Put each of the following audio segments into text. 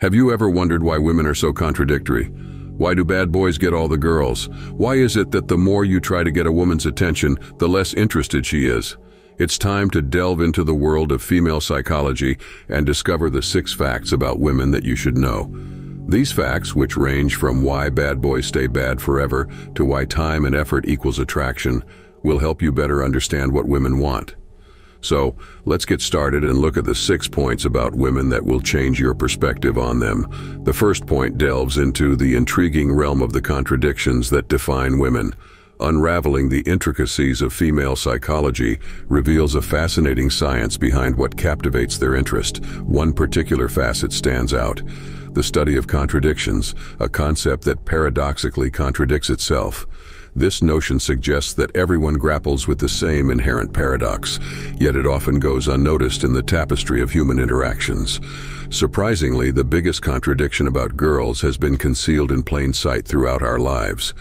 Have you ever wondered why women are so contradictory? Why do bad boys get all the girls? Why is it that the more you try to get a woman's attention, the less interested she is? It's time to delve into the world of female psychology and discover the six facts about women that you should know. These facts, which range from why bad boys stay bad forever to why time and effort equals attraction, will help you better understand what women want. So let's get started and look at the six points about women that will change your perspective on them. The first point delves into the intriguing realm of the contradictions that define women. Unraveling the intricacies of female psychology reveals a fascinating science behind what captivates their interest. One particular facet stands out. The study of contradictions, a concept that paradoxically contradicts itself. This notion suggests that everyone grapples with the same inherent paradox, yet it often goes unnoticed in the tapestry of human interactions. Surprisingly, the biggest contradiction about girls has been concealed in plain sight throughout our lives.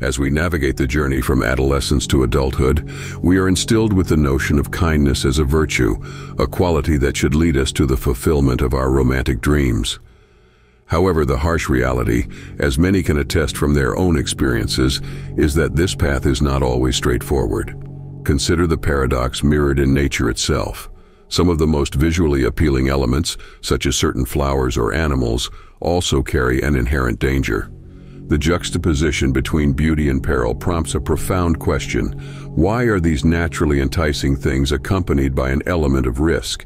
As we navigate the journey from adolescence to adulthood, we are instilled with the notion of kindness as a virtue, a quality that should lead us to the fulfillment of our romantic dreams. However, the harsh reality, as many can attest from their own experiences, is that this path is not always straightforward. Consider the paradox mirrored in nature itself. Some of the most visually appealing elements, such as certain flowers or animals, also carry an inherent danger. The juxtaposition between beauty and peril prompts a profound question. Why are these naturally enticing things accompanied by an element of risk?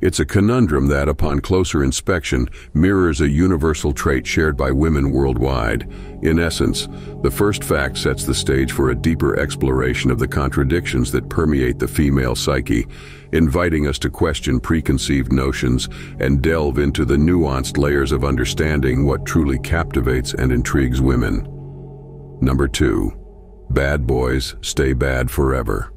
It's a conundrum that, upon closer inspection, mirrors a universal trait shared by women worldwide. In essence, the first fact sets the stage for a deeper exploration of the contradictions that permeate the female psyche, inviting us to question preconceived notions and delve into the nuanced layers of understanding what truly captivates and intrigues women. Number 2. Bad boys stay bad forever.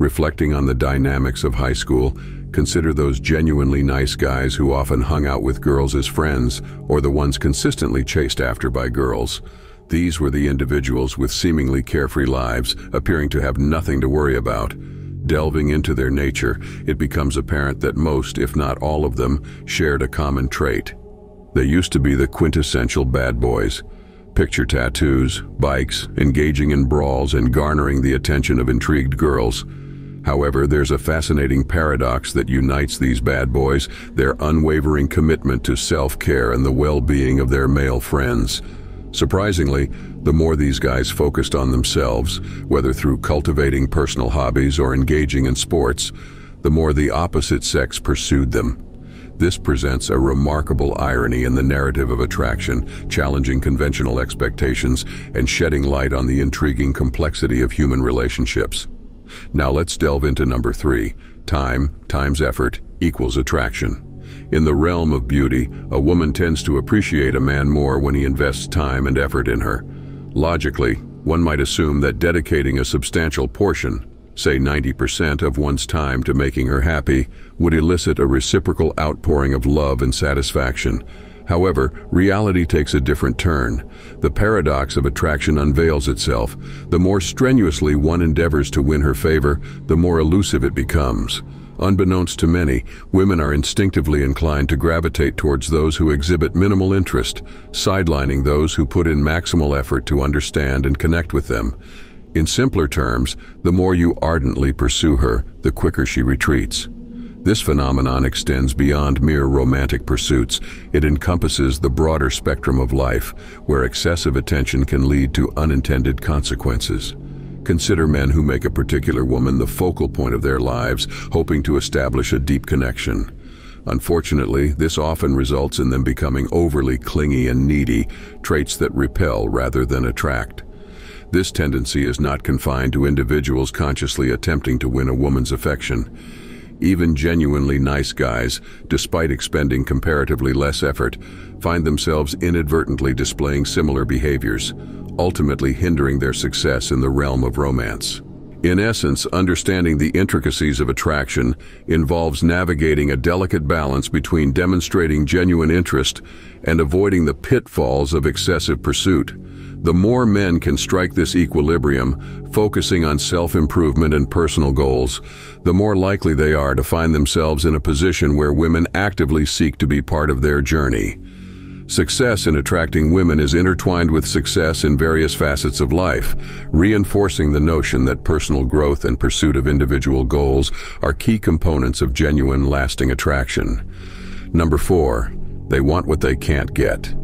Reflecting on the dynamics of high school, consider those genuinely nice guys who often hung out with girls as friends or the ones consistently chased after by girls. These were the individuals with seemingly carefree lives, appearing to have nothing to worry about. Delving into their nature, it becomes apparent that most, if not all of them, shared a common trait. They used to be the quintessential bad boys. Picture tattoos, bikes, engaging in brawls and garnering the attention of intrigued girls. However, there's a fascinating paradox that unites these bad boys, their unwavering commitment to self-care and the well-being of their male friends. Surprisingly, the more these guys focused on themselves, whether through cultivating personal hobbies or engaging in sports, the more the opposite sex pursued them. This presents a remarkable irony in the narrative of attraction, challenging conventional expectations and shedding light on the intriguing complexity of human relationships. Now let's delve into number three. Time times effort equals attraction. In the realm of beauty, a woman tends to appreciate a man more when he invests time and effort in her. Logically, one might assume that dedicating a substantial portion, say 90% of one's time to making her happy, would elicit a reciprocal outpouring of love and satisfaction, However, reality takes a different turn. The paradox of attraction unveils itself. The more strenuously one endeavors to win her favor, the more elusive it becomes. Unbeknownst to many, women are instinctively inclined to gravitate towards those who exhibit minimal interest, sidelining those who put in maximal effort to understand and connect with them. In simpler terms, the more you ardently pursue her, the quicker she retreats. This phenomenon extends beyond mere romantic pursuits. It encompasses the broader spectrum of life, where excessive attention can lead to unintended consequences. Consider men who make a particular woman the focal point of their lives, hoping to establish a deep connection. Unfortunately, this often results in them becoming overly clingy and needy, traits that repel rather than attract. This tendency is not confined to individuals consciously attempting to win a woman's affection. Even genuinely nice guys, despite expending comparatively less effort, find themselves inadvertently displaying similar behaviors, ultimately hindering their success in the realm of romance. In essence, understanding the intricacies of attraction involves navigating a delicate balance between demonstrating genuine interest and avoiding the pitfalls of excessive pursuit. The more men can strike this equilibrium, focusing on self-improvement and personal goals, the more likely they are to find themselves in a position where women actively seek to be part of their journey. Success in attracting women is intertwined with success in various facets of life, reinforcing the notion that personal growth and pursuit of individual goals are key components of genuine, lasting attraction. Number four, they want what they can't get.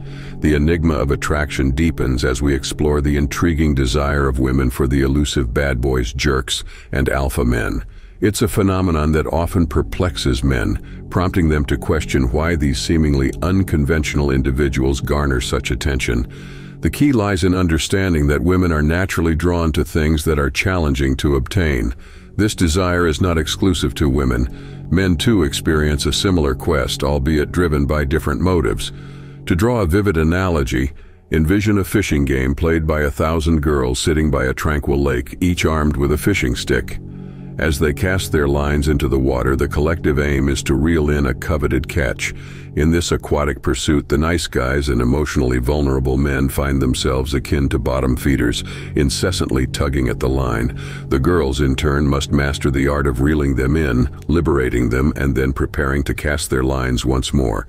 The enigma of attraction deepens as we explore the intriguing desire of women for the elusive bad boys, jerks, and alpha men. It's a phenomenon that often perplexes men, prompting them to question why these seemingly unconventional individuals garner such attention. The key lies in understanding that women are naturally drawn to things that are challenging to obtain. This desire is not exclusive to women. Men too experience a similar quest, albeit driven by different motives. To draw a vivid analogy, envision a fishing game played by a thousand girls sitting by a tranquil lake, each armed with a fishing stick. As they cast their lines into the water, the collective aim is to reel in a coveted catch. In this aquatic pursuit, the nice guys and emotionally vulnerable men find themselves akin to bottom feeders, incessantly tugging at the line. The girls, in turn, must master the art of reeling them in, liberating them, and then preparing to cast their lines once more.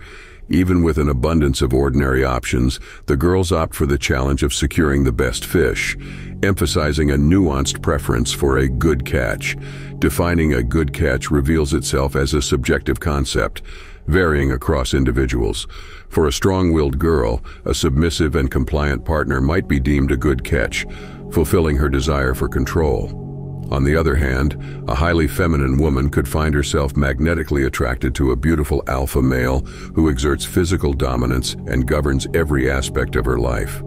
Even with an abundance of ordinary options, the girls opt for the challenge of securing the best fish, emphasizing a nuanced preference for a good catch. Defining a good catch reveals itself as a subjective concept, varying across individuals. For a strong-willed girl, a submissive and compliant partner might be deemed a good catch, fulfilling her desire for control. On the other hand, a highly feminine woman could find herself magnetically attracted to a beautiful alpha male who exerts physical dominance and governs every aspect of her life.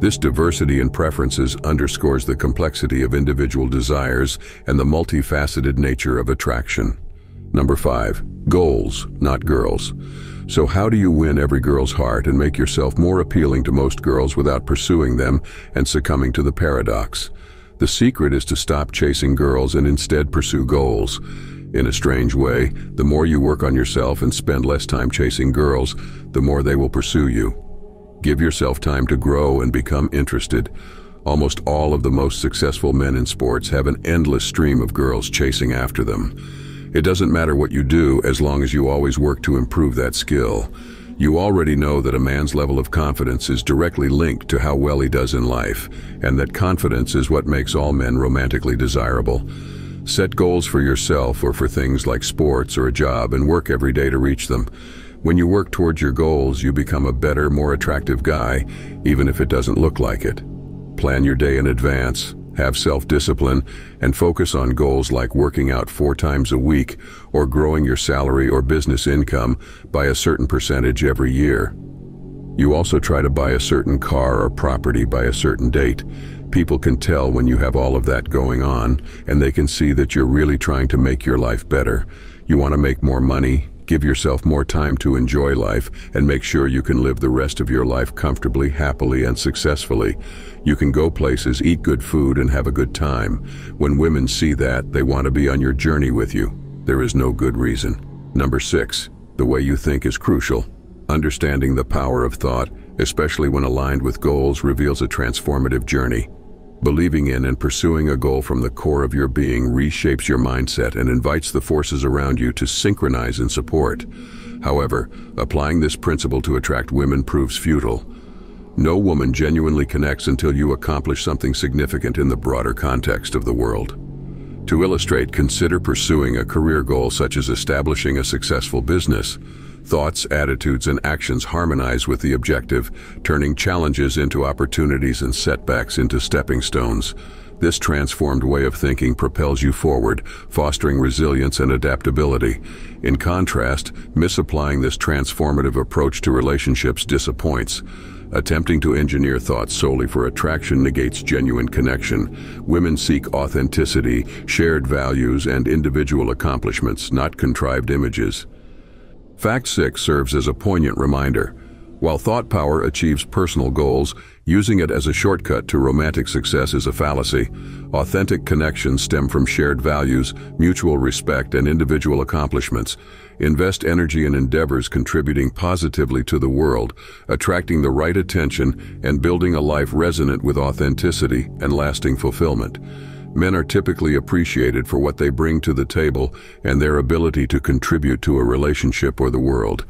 This diversity in preferences underscores the complexity of individual desires and the multifaceted nature of attraction. Number 5. Goals, not girls. So how do you win every girl's heart and make yourself more appealing to most girls without pursuing them and succumbing to the paradox? The secret is to stop chasing girls and instead pursue goals. In a strange way, the more you work on yourself and spend less time chasing girls, the more they will pursue you. Give yourself time to grow and become interested. Almost all of the most successful men in sports have an endless stream of girls chasing after them. It doesn't matter what you do as long as you always work to improve that skill. You already know that a man's level of confidence is directly linked to how well he does in life, and that confidence is what makes all men romantically desirable. Set goals for yourself or for things like sports or a job and work every day to reach them. When you work towards your goals, you become a better, more attractive guy, even if it doesn't look like it. Plan your day in advance, have self-discipline, and focus on goals like working out four times a week or growing your salary or business income by a certain percentage every year. You also try to buy a certain car or property by a certain date. People can tell when you have all of that going on, and they can see that you're really trying to make your life better. You want to make more money, Give yourself more time to enjoy life and make sure you can live the rest of your life comfortably, happily, and successfully. You can go places, eat good food, and have a good time. When women see that, they want to be on your journey with you. There is no good reason. Number six, the way you think is crucial. Understanding the power of thought, especially when aligned with goals, reveals a transformative journey. Believing in and pursuing a goal from the core of your being reshapes your mindset and invites the forces around you to synchronize and support. However, applying this principle to attract women proves futile. No woman genuinely connects until you accomplish something significant in the broader context of the world. To illustrate, consider pursuing a career goal such as establishing a successful business. Thoughts, attitudes, and actions harmonize with the objective, turning challenges into opportunities and setbacks into stepping stones. This transformed way of thinking propels you forward, fostering resilience and adaptability. In contrast, misapplying this transformative approach to relationships disappoints. Attempting to engineer thoughts solely for attraction negates genuine connection. Women seek authenticity, shared values, and individual accomplishments, not contrived images. Fact 6 serves as a poignant reminder. While thought power achieves personal goals, using it as a shortcut to romantic success is a fallacy. Authentic connections stem from shared values, mutual respect, and individual accomplishments. Invest energy in endeavors contributing positively to the world, attracting the right attention, and building a life resonant with authenticity and lasting fulfillment. Men are typically appreciated for what they bring to the table and their ability to contribute to a relationship or the world.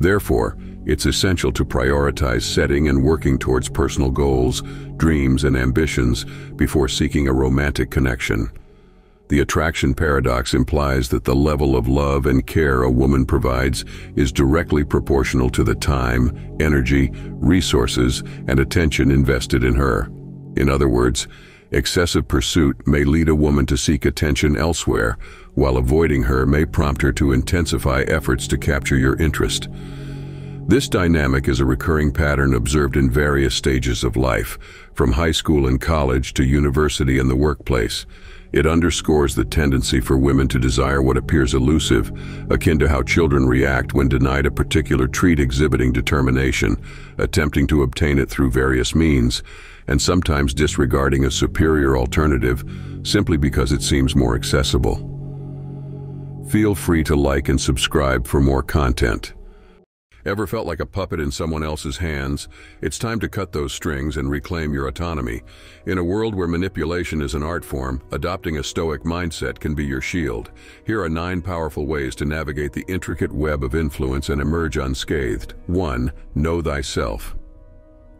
Therefore, it's essential to prioritize setting and working towards personal goals, dreams, and ambitions before seeking a romantic connection. The attraction paradox implies that the level of love and care a woman provides is directly proportional to the time, energy, resources, and attention invested in her. In other words, excessive pursuit may lead a woman to seek attention elsewhere, while avoiding her may prompt her to intensify efforts to capture your interest. This dynamic is a recurring pattern observed in various stages of life, from high school and college to university and the workplace. It underscores the tendency for women to desire what appears elusive, akin to how children react when denied a particular treat exhibiting determination, attempting to obtain it through various means, and sometimes disregarding a superior alternative simply because it seems more accessible. Feel free to like and subscribe for more content. Ever felt like a puppet in someone else's hands? It's time to cut those strings and reclaim your autonomy. In a world where manipulation is an art form, adopting a stoic mindset can be your shield. Here are nine powerful ways to navigate the intricate web of influence and emerge unscathed. 1. Know thyself.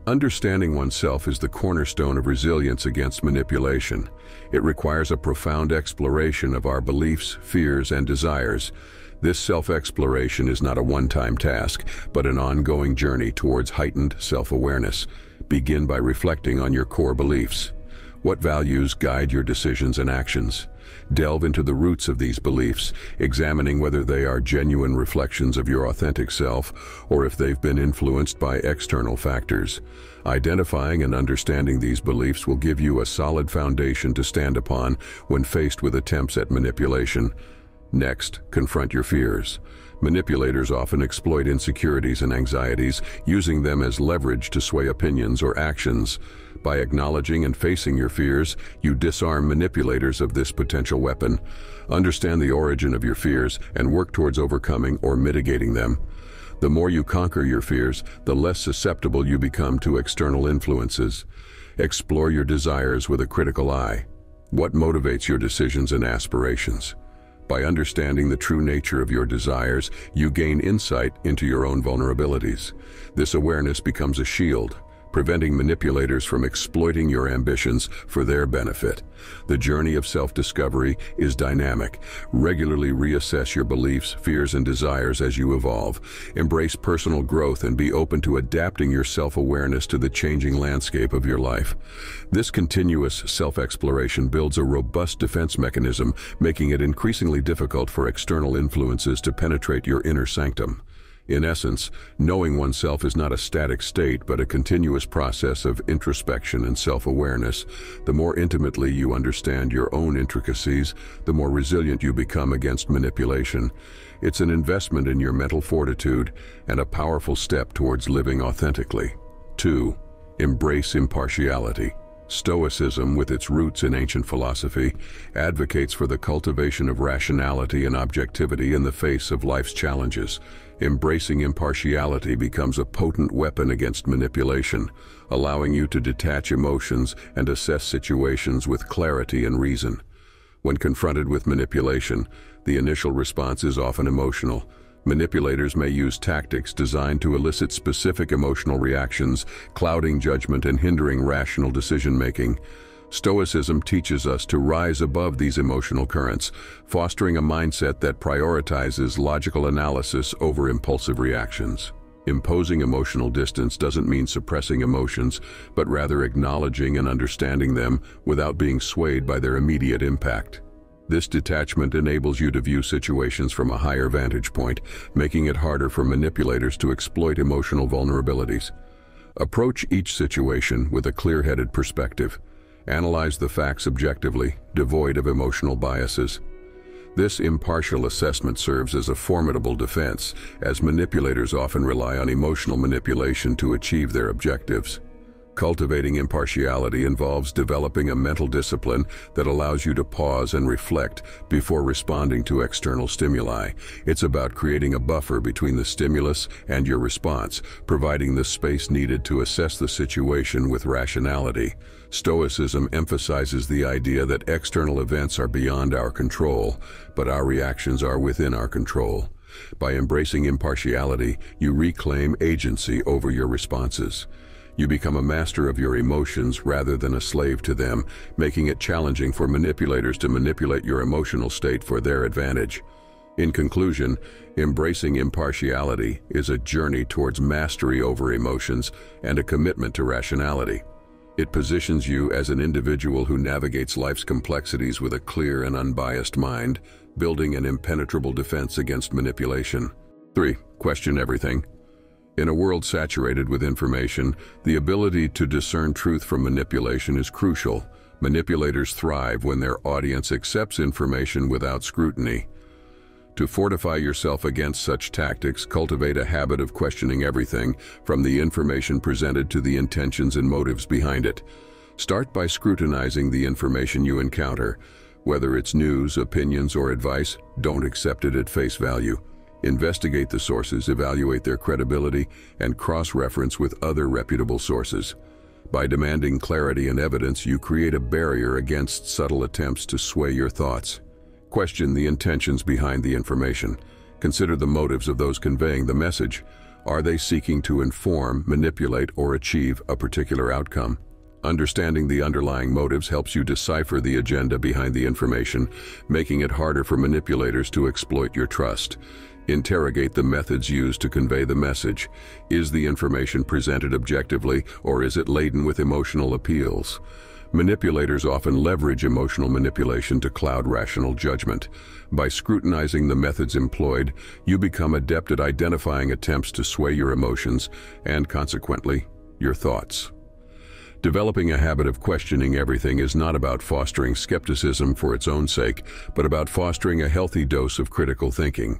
Understanding oneself is the cornerstone of resilience against manipulation. It requires a profound exploration of our beliefs, fears, and desires. This self-exploration is not a one-time task, but an ongoing journey towards heightened self-awareness. Begin by reflecting on your core beliefs. What values guide your decisions and actions? Delve into the roots of these beliefs, examining whether they are genuine reflections of your authentic self or if they've been influenced by external factors. Identifying and understanding these beliefs will give you a solid foundation to stand upon when faced with attempts at manipulation. Next, confront your fears. Manipulators often exploit insecurities and anxieties, using them as leverage to sway opinions or actions. By acknowledging and facing your fears, you disarm manipulators of this potential weapon. Understand the origin of your fears and work towards overcoming or mitigating them. The more you conquer your fears, the less susceptible you become to external influences. Explore your desires with a critical eye. What motivates your decisions and aspirations? By understanding the true nature of your desires, you gain insight into your own vulnerabilities. This awareness becomes a shield, preventing manipulators from exploiting your ambitions for their benefit. The journey of self-discovery is dynamic. Regularly reassess your beliefs, fears, and desires as you evolve. Embrace personal growth and be open to adapting your self-awareness to the changing landscape of your life. This continuous self-exploration builds a robust defense mechanism, making it increasingly difficult for external influences to penetrate your inner sanctum. In essence, knowing oneself is not a static state, but a continuous process of introspection and self-awareness. The more intimately you understand your own intricacies, the more resilient you become against manipulation. It's an investment in your mental fortitude and a powerful step towards living authentically. 2. Embrace impartiality. Stoicism, with its roots in ancient philosophy, advocates for the cultivation of rationality and objectivity in the face of life's challenges. Embracing impartiality becomes a potent weapon against manipulation, allowing you to detach emotions and assess situations with clarity and reason. When confronted with manipulation, the initial response is often emotional, Manipulators may use tactics designed to elicit specific emotional reactions, clouding judgment and hindering rational decision-making. Stoicism teaches us to rise above these emotional currents, fostering a mindset that prioritizes logical analysis over impulsive reactions. Imposing emotional distance doesn't mean suppressing emotions, but rather acknowledging and understanding them without being swayed by their immediate impact. This detachment enables you to view situations from a higher vantage point, making it harder for manipulators to exploit emotional vulnerabilities. Approach each situation with a clear-headed perspective. Analyze the facts objectively, devoid of emotional biases. This impartial assessment serves as a formidable defense, as manipulators often rely on emotional manipulation to achieve their objectives. Cultivating impartiality involves developing a mental discipline that allows you to pause and reflect before responding to external stimuli. It's about creating a buffer between the stimulus and your response, providing the space needed to assess the situation with rationality. Stoicism emphasizes the idea that external events are beyond our control, but our reactions are within our control. By embracing impartiality, you reclaim agency over your responses. You become a master of your emotions rather than a slave to them, making it challenging for manipulators to manipulate your emotional state for their advantage. In conclusion, embracing impartiality is a journey towards mastery over emotions and a commitment to rationality. It positions you as an individual who navigates life's complexities with a clear and unbiased mind, building an impenetrable defense against manipulation. 3. Question everything. In a world saturated with information, the ability to discern truth from manipulation is crucial. Manipulators thrive when their audience accepts information without scrutiny. To fortify yourself against such tactics, cultivate a habit of questioning everything, from the information presented to the intentions and motives behind it. Start by scrutinizing the information you encounter. Whether it's news, opinions, or advice, don't accept it at face value. Investigate the sources, evaluate their credibility, and cross-reference with other reputable sources. By demanding clarity and evidence, you create a barrier against subtle attempts to sway your thoughts. Question the intentions behind the information. Consider the motives of those conveying the message. Are they seeking to inform, manipulate, or achieve a particular outcome? Understanding the underlying motives helps you decipher the agenda behind the information, making it harder for manipulators to exploit your trust. Interrogate the methods used to convey the message. Is the information presented objectively, or is it laden with emotional appeals? Manipulators often leverage emotional manipulation to cloud rational judgment. By scrutinizing the methods employed, you become adept at identifying attempts to sway your emotions and, consequently, your thoughts. Developing a habit of questioning everything is not about fostering skepticism for its own sake, but about fostering a healthy dose of critical thinking.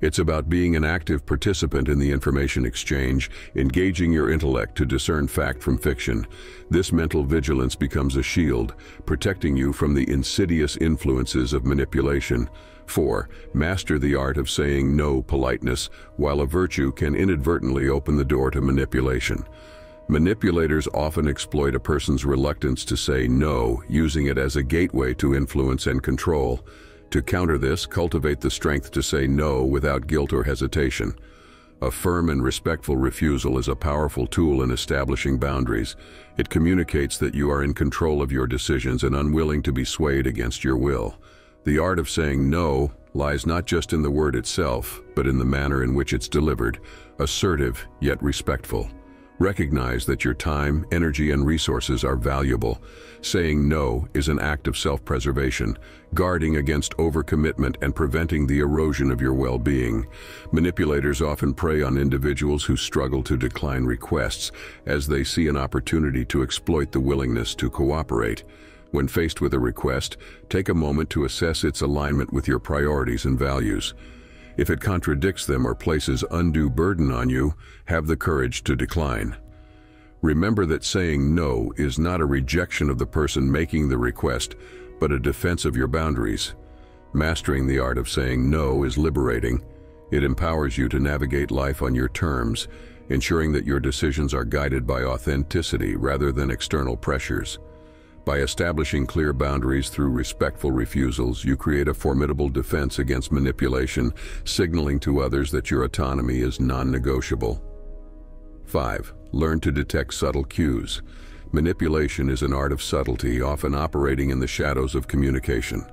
It's about being an active participant in the information exchange, engaging your intellect to discern fact from fiction. This mental vigilance becomes a shield, protecting you from the insidious influences of manipulation. 4. Master the art of saying no politeness, while a virtue can inadvertently open the door to manipulation. Manipulators often exploit a person's reluctance to say no, using it as a gateway to influence and control. To counter this, cultivate the strength to say no without guilt or hesitation. A firm and respectful refusal is a powerful tool in establishing boundaries. It communicates that you are in control of your decisions and unwilling to be swayed against your will. The art of saying no lies not just in the word itself, but in the manner in which it's delivered, assertive yet respectful. Recognize that your time, energy, and resources are valuable. Saying no is an act of self-preservation, guarding against overcommitment and preventing the erosion of your well-being. Manipulators often prey on individuals who struggle to decline requests as they see an opportunity to exploit the willingness to cooperate. When faced with a request, take a moment to assess its alignment with your priorities and values. If it contradicts them or places undue burden on you, have the courage to decline. Remember that saying no is not a rejection of the person making the request, but a defense of your boundaries. Mastering the art of saying no is liberating. It empowers you to navigate life on your terms, ensuring that your decisions are guided by authenticity rather than external pressures. By establishing clear boundaries through respectful refusals, you create a formidable defense against manipulation, signaling to others that your autonomy is non-negotiable. 5. Learn to detect subtle cues. Manipulation is an art of subtlety, often operating in the shadows of communication.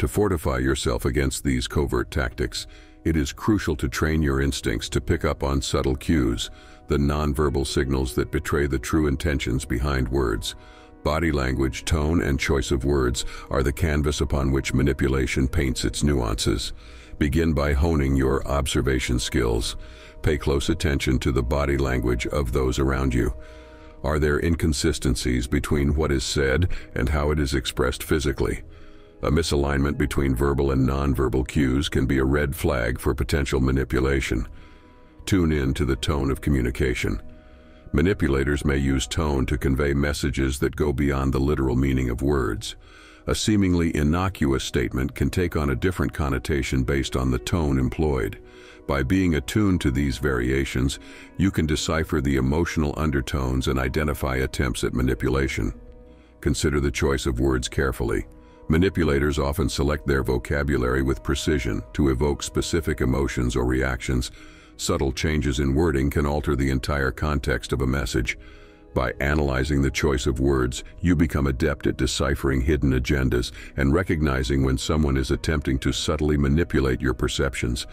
To fortify yourself against these covert tactics, it is crucial to train your instincts to pick up on subtle cues, the nonverbal signals that betray the true intentions behind words. Body language, tone, and choice of words are the canvas upon which manipulation paints its nuances. Begin by honing your observation skills. Pay close attention to the body language of those around you. Are there inconsistencies between what is said and how it is expressed physically? A misalignment between verbal and nonverbal cues can be a red flag for potential manipulation. Tune in to the tone of communication. Manipulators may use tone to convey messages that go beyond the literal meaning of words. A seemingly innocuous statement can take on a different connotation based on the tone employed. By being attuned to these variations, you can decipher the emotional undertones and identify attempts at manipulation. Consider the choice of words carefully. Manipulators often select their vocabulary with precision to evoke specific emotions or reactions. Subtle changes in wording can alter the entire context of a message. By analyzing the choice of words, you become adept at deciphering hidden agendas and recognizing when someone is attempting to subtly manipulate your perceptions.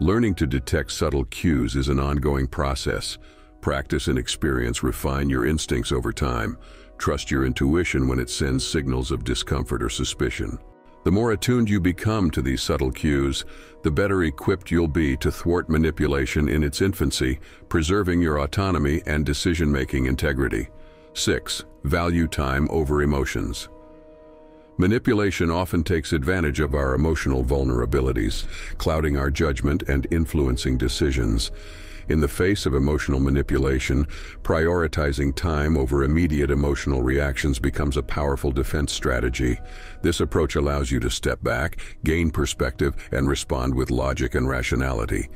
Learning to detect subtle cues is an ongoing process. Practice and experience refine your instincts over time. Trust your intuition when it sends signals of discomfort or suspicion. The more attuned you become to these subtle cues, the better equipped you'll be to thwart manipulation in its infancy, preserving your autonomy and decision-making integrity. 6. Value time over emotions. Manipulation often takes advantage of our emotional vulnerabilities, clouding our judgment and influencing decisions. In the face of emotional manipulation, prioritizing time over immediate emotional reactions becomes a powerful defense strategy. This approach allows you to step back, gain perspective, and respond with logic and rationality.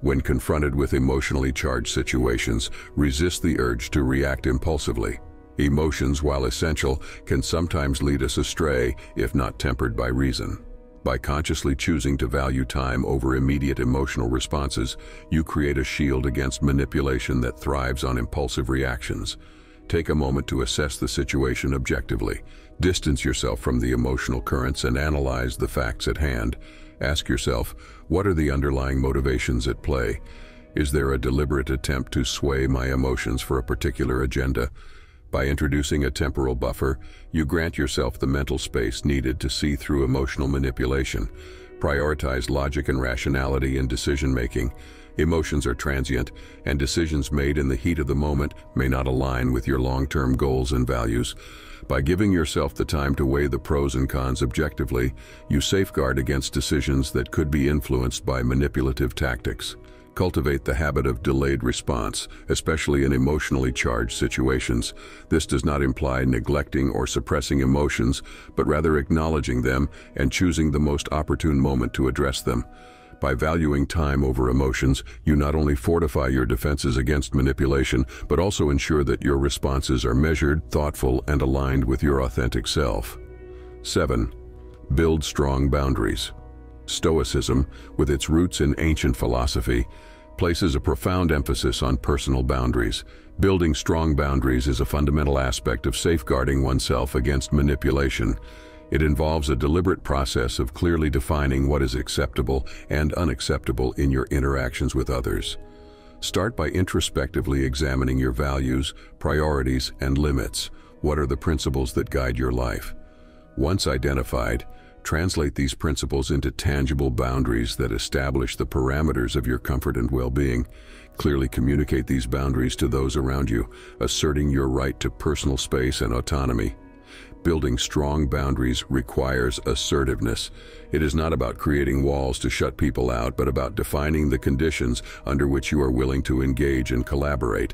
When confronted with emotionally charged situations, resist the urge to react impulsively. Emotions, while essential, can sometimes lead us astray if not tempered by reason. By consciously choosing to value time over immediate emotional responses, you create a shield against manipulation that thrives on impulsive reactions. Take a moment to assess the situation objectively. Distance yourself from the emotional currents and analyze the facts at hand. Ask yourself, what are the underlying motivations at play? Is there a deliberate attempt to sway my emotions for a particular agenda? By introducing a temporal buffer, you grant yourself the mental space needed to see through emotional manipulation. Prioritize logic and rationality in decision-making. Emotions are transient, and decisions made in the heat of the moment may not align with your long-term goals and values. By giving yourself the time to weigh the pros and cons objectively, you safeguard against decisions that could be influenced by manipulative tactics. Cultivate the habit of delayed response, especially in emotionally charged situations. This does not imply neglecting or suppressing emotions, but rather acknowledging them and choosing the most opportune moment to address them. By valuing time over emotions, you not only fortify your defenses against manipulation, but also ensure that your responses are measured, thoughtful, and aligned with your authentic self. 7. Build strong boundaries. Stoicism, with its roots in ancient philosophy, places a profound emphasis on personal boundaries. Building strong boundaries is a fundamental aspect of safeguarding oneself against manipulation. It involves a deliberate process of clearly defining what is acceptable and unacceptable in your interactions with others. Start by introspectively examining your values, priorities, and limits. What are the principles that guide your life? Once identified, Translate these principles into tangible boundaries that establish the parameters of your comfort and well-being. Clearly communicate these boundaries to those around you, asserting your right to personal space and autonomy. Building strong boundaries requires assertiveness. It is not about creating walls to shut people out, but about defining the conditions under which you are willing to engage and collaborate.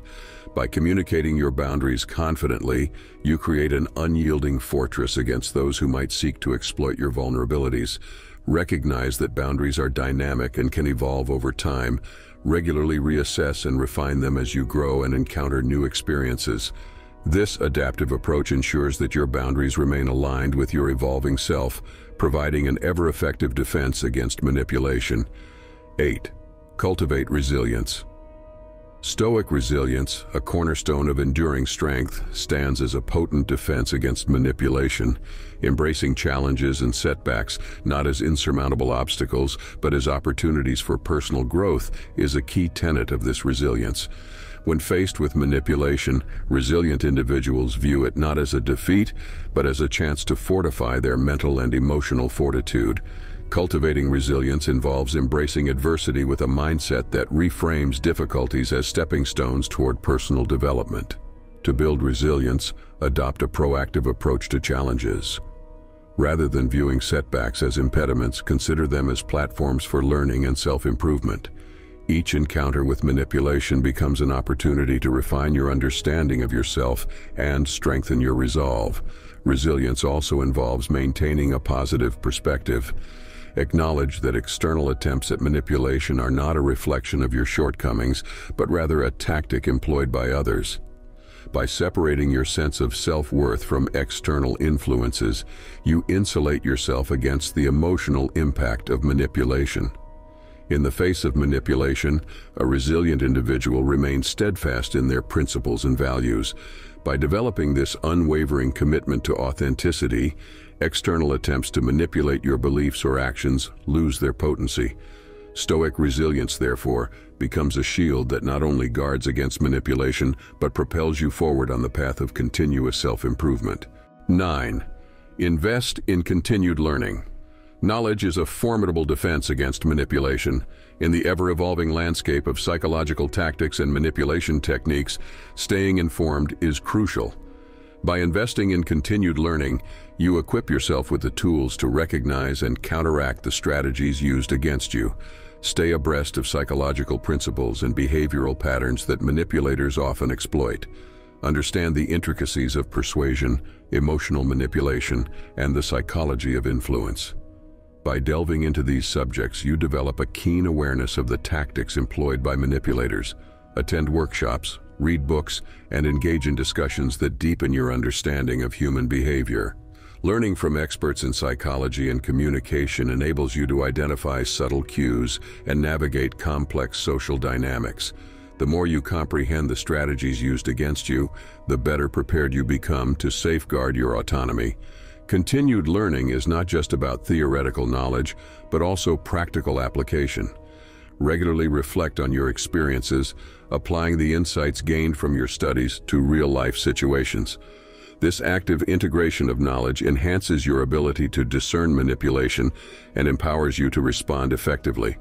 By communicating your boundaries confidently, you create an unyielding fortress against those who might seek to exploit your vulnerabilities. Recognize that boundaries are dynamic and can evolve over time. Regularly reassess and refine them as you grow and encounter new experiences. This adaptive approach ensures that your boundaries remain aligned with your evolving self, providing an ever-effective defense against manipulation. 8. Cultivate resilience. Stoic resilience, a cornerstone of enduring strength, stands as a potent defense against manipulation, embracing challenges and setbacks not as insurmountable obstacles, but as opportunities for personal growth is a key tenet of this resilience. When faced with manipulation, resilient individuals view it not as a defeat, but as a chance to fortify their mental and emotional fortitude. Cultivating resilience involves embracing adversity with a mindset that reframes difficulties as stepping stones toward personal development. To build resilience, adopt a proactive approach to challenges. Rather than viewing setbacks as impediments, consider them as platforms for learning and self-improvement. Each encounter with manipulation becomes an opportunity to refine your understanding of yourself and strengthen your resolve. Resilience also involves maintaining a positive perspective. Acknowledge that external attempts at manipulation are not a reflection of your shortcomings, but rather a tactic employed by others. By separating your sense of self-worth from external influences, you insulate yourself against the emotional impact of manipulation. In the face of manipulation, a resilient individual remains steadfast in their principles and values. By developing this unwavering commitment to authenticity, external attempts to manipulate your beliefs or actions lose their potency. Stoic resilience, therefore, becomes a shield that not only guards against manipulation, but propels you forward on the path of continuous self-improvement. 9. Invest in continued learning. Knowledge is a formidable defense against manipulation. In the ever-evolving landscape of psychological tactics and manipulation techniques, staying informed is crucial. By investing in continued learning, you equip yourself with the tools to recognize and counteract the strategies used against you. Stay abreast of psychological principles and behavioral patterns that manipulators often exploit. Understand the intricacies of persuasion, emotional manipulation, and the psychology of influence. By delving into these subjects, you develop a keen awareness of the tactics employed by manipulators. Attend workshops, read books, and engage in discussions that deepen your understanding of human behavior. Learning from experts in psychology and communication enables you to identify subtle cues and navigate complex social dynamics. The more you comprehend the strategies used against you, the better prepared you become to safeguard your autonomy. Continued learning is not just about theoretical knowledge, but also practical application. Regularly reflect on your experiences, applying the insights gained from your studies to real-life situations. This active integration of knowledge enhances your ability to discern manipulation and empowers you to respond effectively.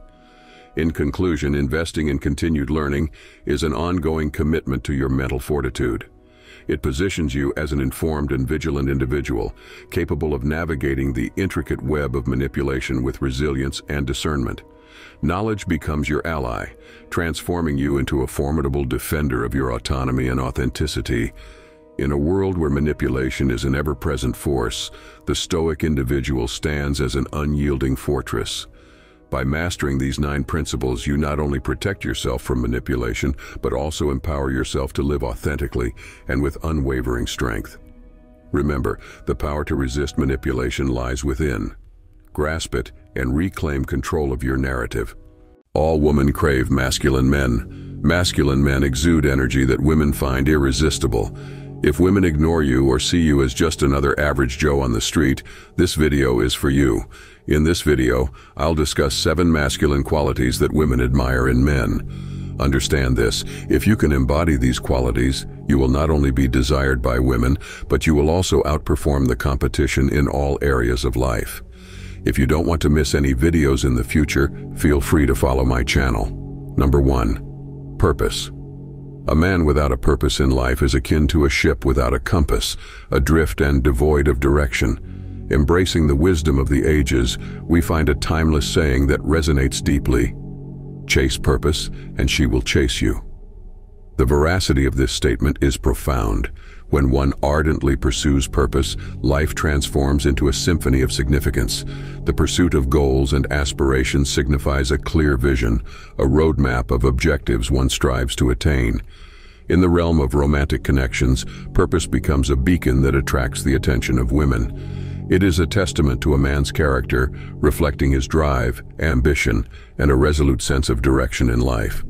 In conclusion, investing in continued learning is an ongoing commitment to your mental fortitude. It positions you as an informed and vigilant individual, capable of navigating the intricate web of manipulation with resilience and discernment. Knowledge becomes your ally, transforming you into a formidable defender of your autonomy and authenticity. In a world where manipulation is an ever-present force, the stoic individual stands as an unyielding fortress. By mastering these nine principles, you not only protect yourself from manipulation, but also empower yourself to live authentically and with unwavering strength. Remember, the power to resist manipulation lies within. Grasp it and reclaim control of your narrative. All women crave masculine men. Masculine men exude energy that women find irresistible. If women ignore you or see you as just another average Joe on the street, this video is for you. In this video, I'll discuss seven masculine qualities that women admire in men. Understand this, if you can embody these qualities, you will not only be desired by women, but you will also outperform the competition in all areas of life. If you don't want to miss any videos in the future, feel free to follow my channel. Number 1. Purpose. A man without a purpose in life is akin to a ship without a compass, adrift and devoid of direction. Embracing the wisdom of the ages, we find a timeless saying that resonates deeply. Chase purpose, and she will chase you. The veracity of this statement is profound. When one ardently pursues purpose, life transforms into a symphony of significance. The pursuit of goals and aspirations signifies a clear vision, a roadmap of objectives one strives to attain. In the realm of romantic connections, purpose becomes a beacon that attracts the attention of women. It is a testament to a man's character, reflecting his drive, ambition, and a resolute sense of direction in life.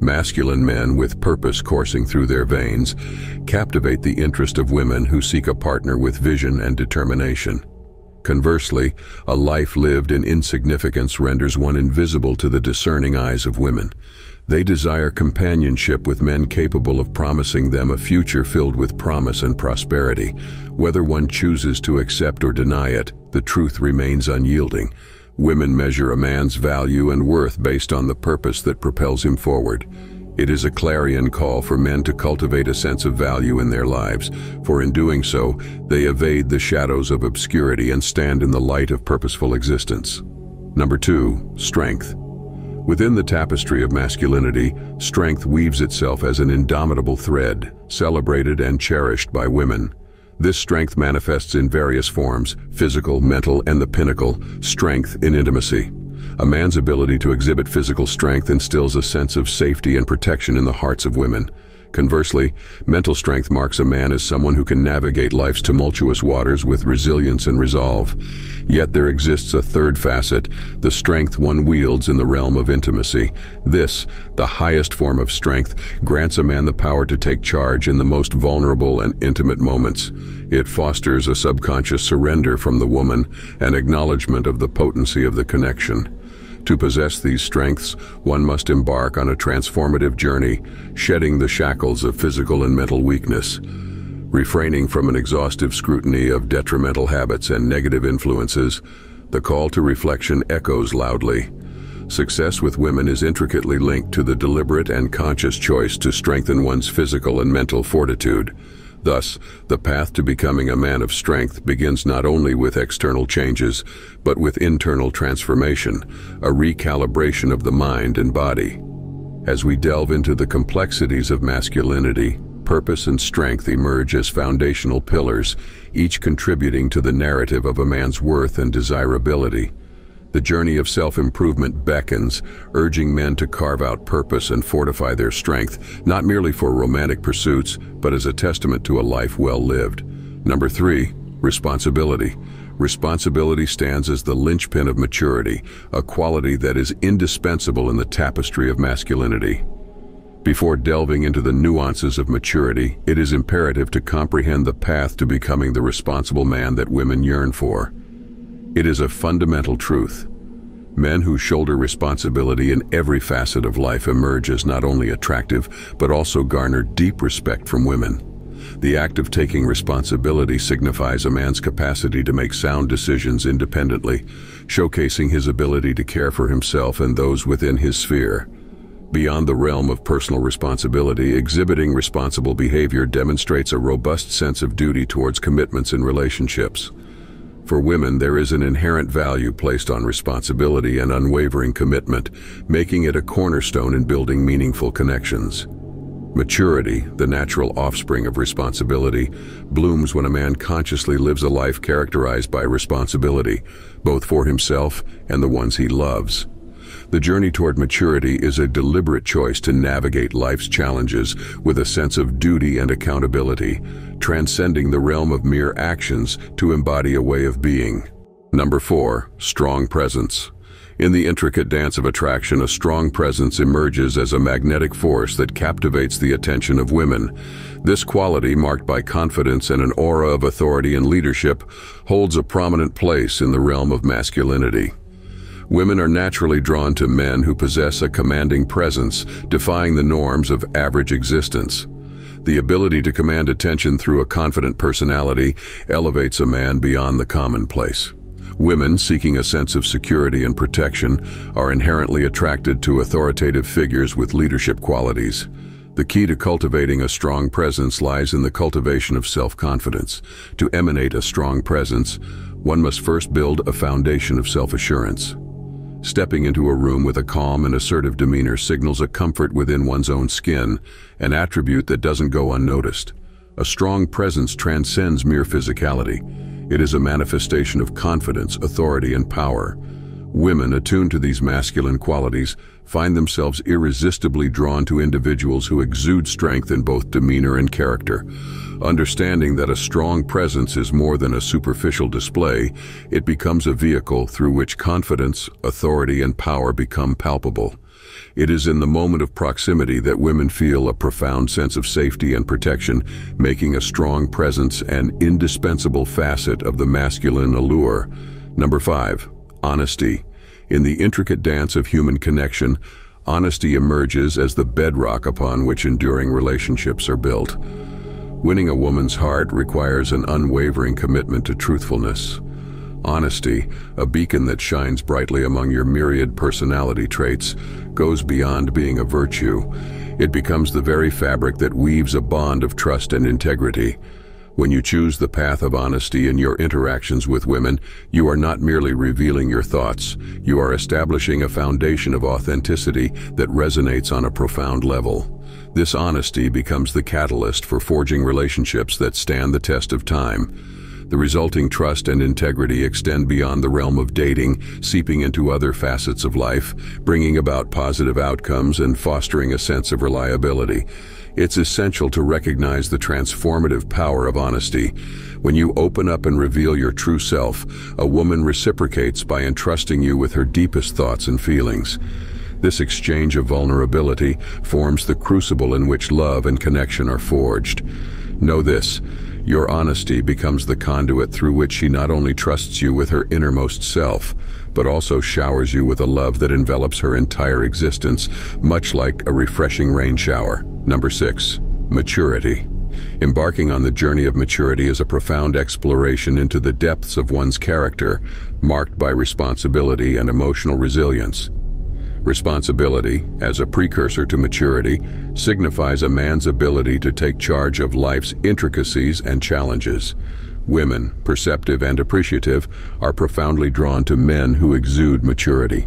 Masculine men with purpose coursing through their veins captivate the interest of women who seek a partner with vision and determination. Conversely, a life lived in insignificance renders one invisible to the discerning eyes of women. They desire companionship with men capable of promising them a future filled with promise and prosperity. Whether one chooses to accept or deny it, the truth remains unyielding. Women measure a man's value and worth based on the purpose that propels him forward. It is a clarion call for men to cultivate a sense of value in their lives, for in doing so, they evade the shadows of obscurity and stand in the light of purposeful existence. Number two, strength. Within the tapestry of masculinity, strength weaves itself as an indomitable thread, celebrated and cherished by women. This strength manifests in various forms, physical, mental, and the pinnacle, strength in intimacy. A man's ability to exhibit physical strength instills a sense of safety and protection in the hearts of women. Conversely, mental strength marks a man as someone who can navigate life's tumultuous waters with resilience and resolve. Yet there exists a third facet, the strength one wields in the realm of intimacy. This, the highest form of strength, grants a man the power to take charge in the most vulnerable and intimate moments. It fosters a subconscious surrender from the woman, an acknowledgement of the potency of the connection. To possess these strengths, one must embark on a transformative journey, shedding the shackles of physical and mental weakness. Refraining from an exhaustive scrutiny of detrimental habits and negative influences, the call to reflection echoes loudly. Success with women is intricately linked to the deliberate and conscious choice to strengthen one's physical and mental fortitude. Thus, the path to becoming a man of strength begins not only with external changes, but with internal transformation, a recalibration of the mind and body. As we delve into the complexities of masculinity, purpose and strength emerge as foundational pillars, each contributing to the narrative of a man's worth and desirability. The journey of self-improvement beckons, urging men to carve out purpose and fortify their strength, not merely for romantic pursuits, but as a testament to a life well lived. Number three, responsibility. Responsibility stands as the linchpin of maturity, a quality that is indispensable in the tapestry of masculinity. Before delving into the nuances of maturity, it is imperative to comprehend the path to becoming the responsible man that women yearn for. It is a fundamental truth. Men who shoulder responsibility in every facet of life emerge as not only attractive, but also garner deep respect from women. The act of taking responsibility signifies a man's capacity to make sound decisions independently, showcasing his ability to care for himself and those within his sphere. Beyond the realm of personal responsibility, exhibiting responsible behavior demonstrates a robust sense of duty towards commitments in relationships. For women, there is an inherent value placed on responsibility and unwavering commitment, making it a cornerstone in building meaningful connections. Maturity, the natural offspring of responsibility, blooms when a man consciously lives a life characterized by responsibility, both for himself and the ones he loves. The journey toward maturity is a deliberate choice to navigate life's challenges with a sense of duty and accountability, transcending the realm of mere actions to embody a way of being. Number 4. Strong Presence in the intricate dance of attraction, a strong presence emerges as a magnetic force that captivates the attention of women. This quality, marked by confidence and an aura of authority and leadership, holds a prominent place in the realm of masculinity. Women are naturally drawn to men who possess a commanding presence, defying the norms of average existence. The ability to command attention through a confident personality elevates a man beyond the commonplace. Women seeking a sense of security and protection are inherently attracted to authoritative figures with leadership qualities. The key to cultivating a strong presence lies in the cultivation of self-confidence. To emanate a strong presence, one must first build a foundation of self-assurance. Stepping into a room with a calm and assertive demeanor signals a comfort within one's own skin, an attribute that doesn't go unnoticed. A strong presence transcends mere physicality. It is a manifestation of confidence, authority, and power. Women attuned to these masculine qualities find themselves irresistibly drawn to individuals who exude strength in both demeanor and character. Understanding that a strong presence is more than a superficial display, it becomes a vehicle through which confidence, authority, and power become palpable. It is in the moment of proximity that women feel a profound sense of safety and protection, making a strong presence an indispensable facet of the masculine allure. Number 5. Honesty. In the intricate dance of human connection, honesty emerges as the bedrock upon which enduring relationships are built. Winning a woman's heart requires an unwavering commitment to truthfulness. Honesty, a beacon that shines brightly among your myriad personality traits, goes beyond being a virtue. It becomes the very fabric that weaves a bond of trust and integrity. When you choose the path of honesty in your interactions with women, you are not merely revealing your thoughts, you are establishing a foundation of authenticity that resonates on a profound level. This honesty becomes the catalyst for forging relationships that stand the test of time. The resulting trust and integrity extend beyond the realm of dating, seeping into other facets of life, bringing about positive outcomes and fostering a sense of reliability. It's essential to recognize the transformative power of honesty. When you open up and reveal your true self, a woman reciprocates by entrusting you with her deepest thoughts and feelings. This exchange of vulnerability forms the crucible in which love and connection are forged. Know this, your honesty becomes the conduit through which she not only trusts you with her innermost self, but also showers you with a love that envelops her entire existence, much like a refreshing rain shower. Number six, maturity. Embarking on the journey of maturity is a profound exploration into the depths of one's character, marked by responsibility and emotional resilience. Responsibility, as a precursor to maturity, signifies a man's ability to take charge of life's intricacies and challenges. Women, perceptive and appreciative, are profoundly drawn to men who exude maturity.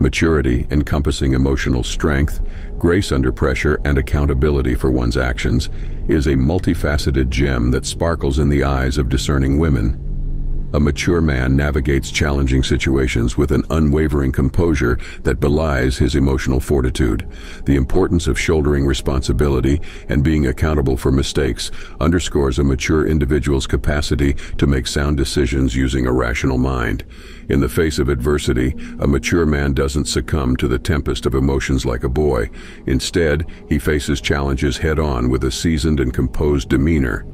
Maturity, encompassing emotional strength, grace under pressure, and accountability for one's actions, is a multifaceted gem that sparkles in the eyes of discerning women. A mature man navigates challenging situations with an unwavering composure that belies his emotional fortitude. The importance of shouldering responsibility and being accountable for mistakes underscores a mature individual's capacity to make sound decisions using a rational mind. In the face of adversity, a mature man doesn't succumb to the tempest of emotions like a boy. Instead, he faces challenges head-on with a seasoned and composed demeanor.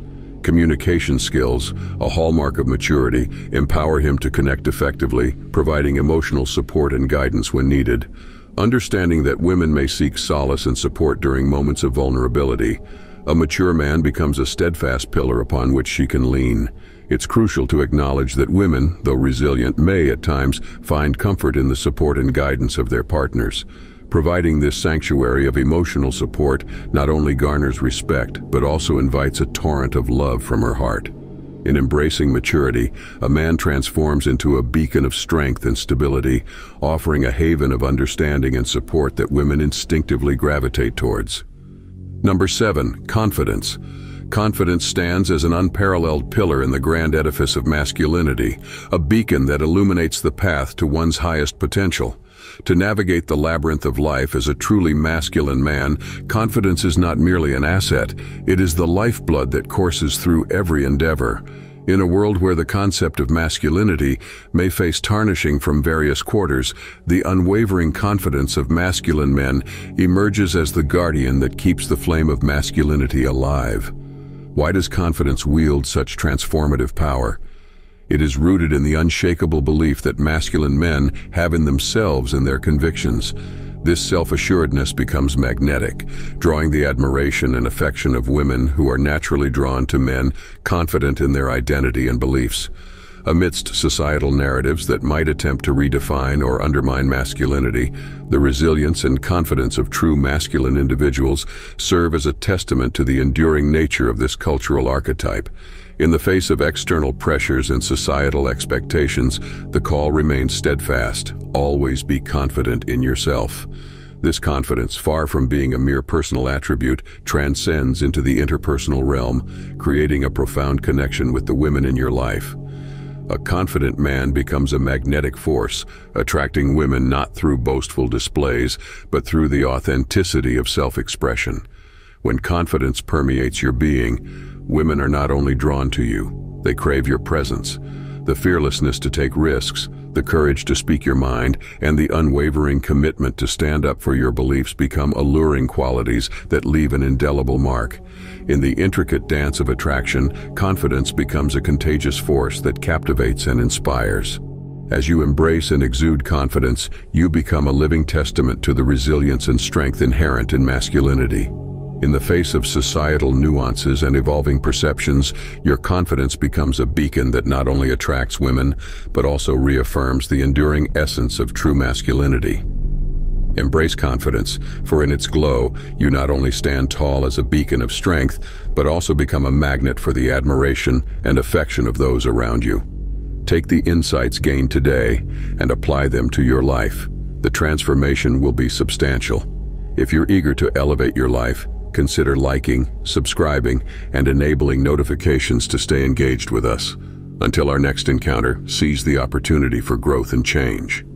Communication skills, a hallmark of maturity, empower him to connect effectively, providing emotional support and guidance when needed. Understanding that women may seek solace and support during moments of vulnerability, a mature man becomes a steadfast pillar upon which she can lean. It's crucial to acknowledge that women, though resilient, may at times find comfort in the support and guidance of their partners. Providing this sanctuary of emotional support not only garners respect, but also invites a torrent of love from her heart. In embracing maturity, a man transforms into a beacon of strength and stability, offering a haven of understanding and support that women instinctively gravitate towards. Number 7. Confidence. Confidence stands as an unparalleled pillar in the grand edifice of masculinity, a beacon that illuminates the path to one's highest potential. To navigate the labyrinth of life as a truly masculine man, confidence is not merely an asset, it is the lifeblood that courses through every endeavor. In a world where the concept of masculinity may face tarnishing from various quarters, the unwavering confidence of masculine men emerges as the guardian that keeps the flame of masculinity alive. Why does confidence wield such transformative power? It is rooted in the unshakable belief that masculine men have in themselves and their convictions. This self-assuredness becomes magnetic, drawing the admiration and affection of women who are naturally drawn to men confident in their identity and beliefs. Amidst societal narratives that might attempt to redefine or undermine masculinity, the resilience and confidence of true masculine individuals serve as a testament to the enduring nature of this cultural archetype. In the face of external pressures and societal expectations, the call remains steadfast. Always be confident in yourself. This confidence, far from being a mere personal attribute, transcends into the interpersonal realm, creating a profound connection with the women in your life. A confident man becomes a magnetic force, attracting women not through boastful displays, but through the authenticity of self-expression. When confidence permeates your being, Women are not only drawn to you, they crave your presence. The fearlessness to take risks, the courage to speak your mind, and the unwavering commitment to stand up for your beliefs become alluring qualities that leave an indelible mark. In the intricate dance of attraction, confidence becomes a contagious force that captivates and inspires. As you embrace and exude confidence, you become a living testament to the resilience and strength inherent in masculinity. In the face of societal nuances and evolving perceptions, your confidence becomes a beacon that not only attracts women, but also reaffirms the enduring essence of true masculinity. Embrace confidence, for in its glow, you not only stand tall as a beacon of strength, but also become a magnet for the admiration and affection of those around you. Take the insights gained today and apply them to your life. The transformation will be substantial. If you're eager to elevate your life, consider liking, subscribing, and enabling notifications to stay engaged with us. Until our next encounter, seize the opportunity for growth and change.